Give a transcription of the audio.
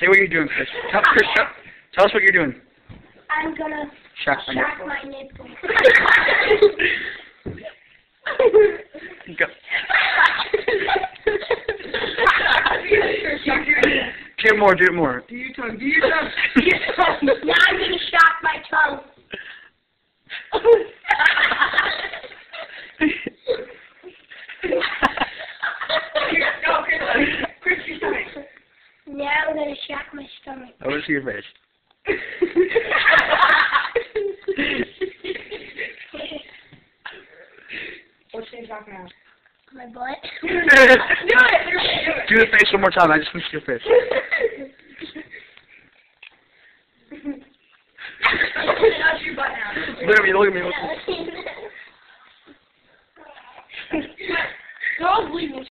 Say what you're doing, Chris. Tell, Chris, tell, tell us what you're doing. I'm gonna Shock my shock nipple. my nipple. Go. Do it more, do it more. Do your tongue. Do your tongue. now I'm gonna shock my tongue. Gonna shock my stomach. I want to see your face. What's your shock now? My butt. Do it. Do it. Do the face one more time. I just want to see your face. Touch your butt now. Look at me, look at me. Look at me. Girls leave me.